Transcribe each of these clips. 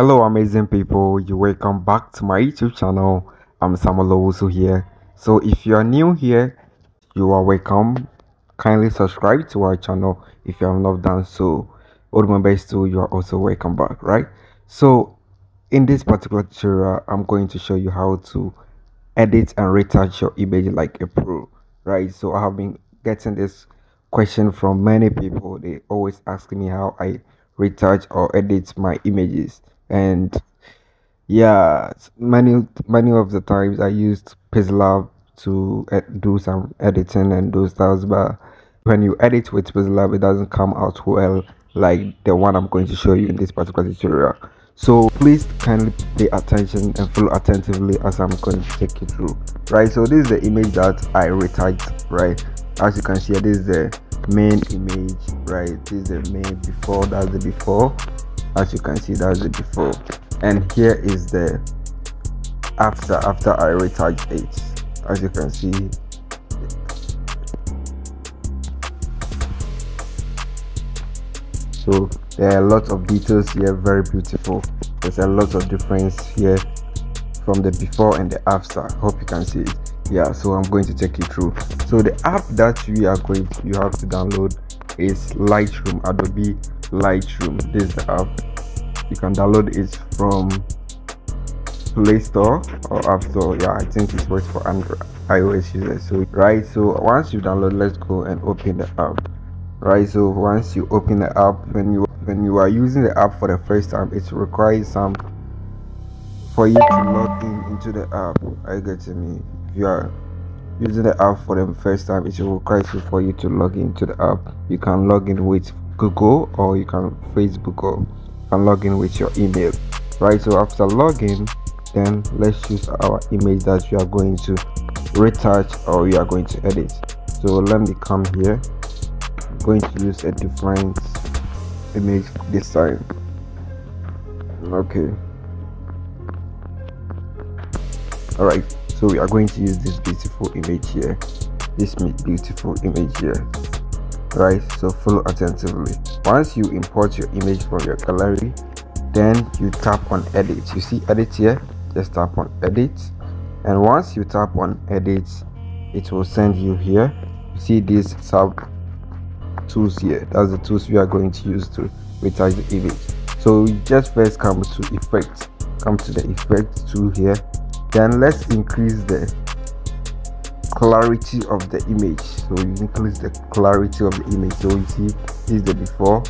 Hello, amazing people. You welcome back to my YouTube channel. I'm Samuel Owusu here. So, if you are new here, you are welcome. Kindly subscribe to our channel if you have not done so. All members too, you are also welcome back, right? So, in this particular tutorial, I'm going to show you how to edit and retouch your image like a pro, right? So, I have been getting this question from many people. They always ask me how I retouch or edit my images and yeah many many of the times i used pixellab to do some editing and those styles but when you edit with pixellab it doesn't come out well like the one i'm going to show you in this particular tutorial. So please kindly pay attention and follow attentively as i'm going to take you through. Right so this is the image that i retouched right? As you can see this is the main image right? This is the main before that's the before as you can see that's the before. And here is the after after i retouched it. As you can see so there are a lot of details here very beautiful. There's a lot of difference here from the before and the after. Hope you can see it. Yeah so i'm going to take you through. So the app that we are going to you have to download is lightroom adobe lightroom. This is the app. You can download it from play store or app store. Yeah i think it works for android ios users. So right so once you download let's go and open the app. Right so once you open the app when you when you are using the app for the first time it requires some for you to log in into the app. I get to me? If you are using the app for the first time it requires you for you to log into the app. You can log in with google or you can facebook or can log in with your email right? So after login then let's choose our image that you are going to retouch or you are going to edit. So let me come here. I'm going to use a different image this time okay. All right so we are going to use this beautiful image here. This beautiful image here right so follow attentively. Once you import your image from your gallery then you tap on edit. You see edit here? Just tap on edit. And once you tap on edit it will send you here. You see these sub tools here. That's the tools we are going to use to retouch the image. So just first come to effect. Come to the effect tool here. Then let's increase the clarity of the image. So you increase the clarity of the image. So you see this is the before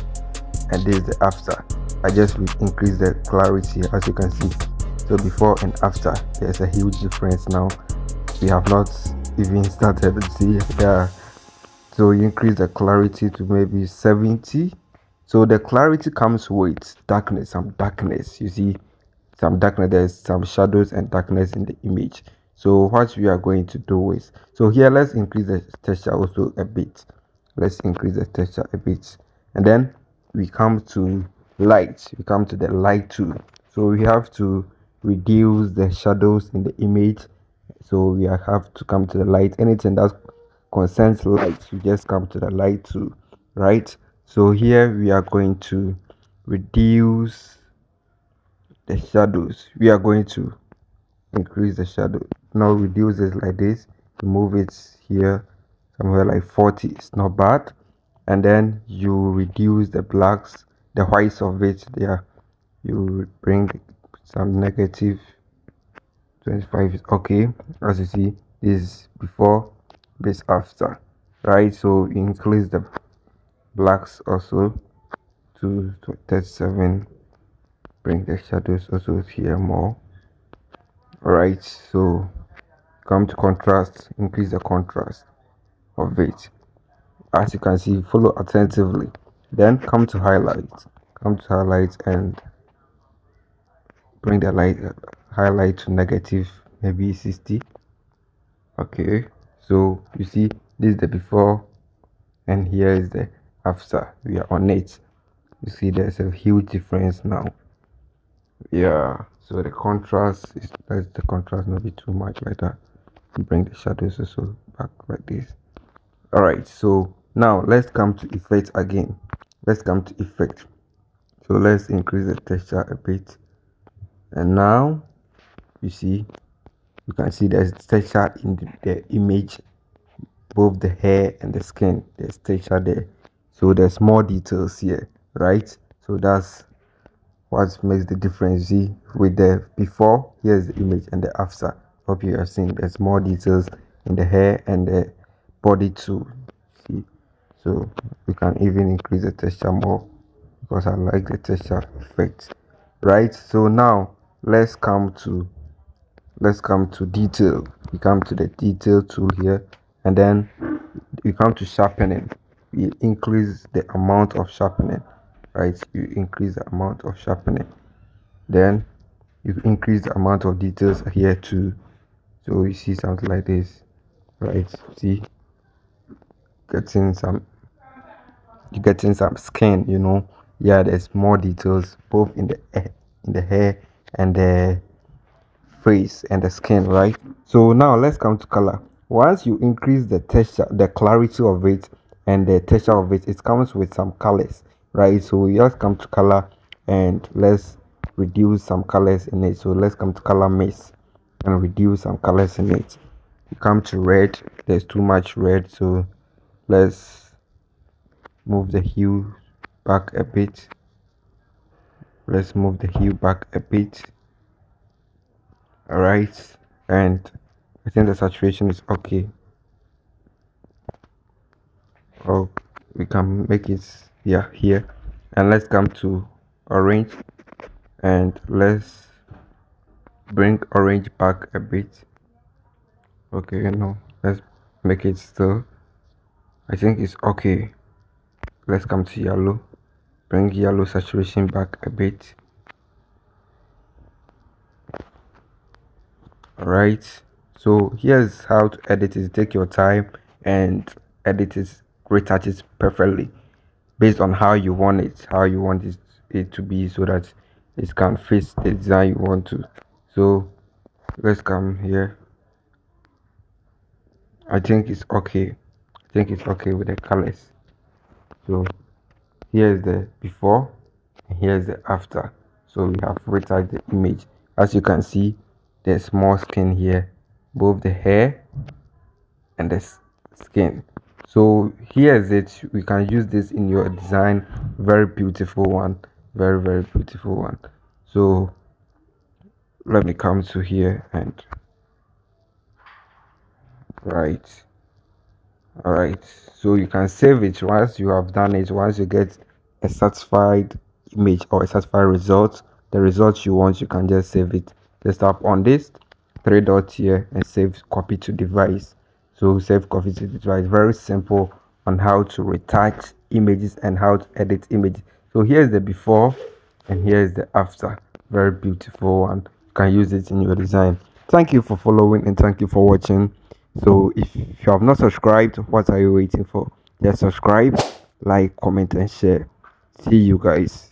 and this is the after. I just increase the clarity as you can see. So before and after there's a huge difference now. We have not even started see yeah. So you increase the clarity to maybe 70 so the clarity comes with darkness some darkness. You see some darkness there's some shadows and darkness in the image so what we are going to do is so here let's increase the texture also a bit. Let's increase the texture a bit. And then we come to light. We come to the light tool. So we have to reduce the shadows in the image. So we have to come to the light. Anything that concerns light we just come to the light tool right? So here we are going to reduce the shadows. We are going to increase the shadow now reduce it like this. Move it here somewhere like 40 it's not bad. And then you reduce the blacks the whites of it there. You bring some negative 25 is okay. As you see this is before this after right? So increase the blacks also to 37 bring the shadows also here more. All right so come to contrast increase the contrast of it. As you can see follow attentively then come to highlight come to highlight and bring the light highlight to negative maybe 60 okay so you see this is the before and here is the after. We are on it. You see there's a huge difference now. Yeah so the contrast is let the contrast not be too much like that bring the shadows also back like this. All right so now let's come to effect again. Let's come to effect. So let's increase the texture a bit. And now you see you can see there's texture in the, the image both the hair and the skin. There's texture there. So there's more details here right? So that's what makes the difference. See with the before here's the image and the after hope you are seeing there's more details in the hair and the body too see? So we can even increase the texture more because i like the texture effect right? So now let's come to let's come to detail. We come to the detail tool here and then we come to sharpening. We increase the amount of sharpening right? You increase the amount of sharpening. Then you increase the amount of details here too so you see something like this. Right see? Getting some you're getting some skin you know? Yeah there's more details both in the in the hair and the face and the skin right? So now let's come to color. Once you increase the texture the clarity of it and the texture of it it comes with some colors right? So we just come to color and let's reduce some colors in it. So let's come to color mix and reduce some colors in it. You come to red there's too much red so let's move the hue back a bit. Let's move the hue back a bit. All right and i think the saturation is okay. Oh we can make it yeah here. And let's come to orange and let's bring orange back a bit. Okay no let's make it still. I think it's okay. Let's come to yellow. Bring yellow saturation back a bit. Alright so here's how to edit it. Take your time and edit it retouch it perfectly based on how you want it how you want it, it to be so that it can fit the design you want to so let's come here. I think it's okay. I think it's okay with the colors. So here's the before here's the after. So we have retouched the image. As you can see there's more skin here both the hair and the skin. So here's it. We can use this in your design. Very beautiful one. Very very beautiful one. So let me come to here and right all right so you can save it once you have done it. Once you get a satisfied image or a satisfied result the result you want you can just save it. Just tap on this three dots here and save copy to device. So save copy to device. Very simple on how to retouch images and how to edit images. So here's the before and here's the after. Very beautiful one can use it in your design. Thank you for following and thank you for watching. So if you have not subscribed what are you waiting for? Just subscribe like comment and share. See you guys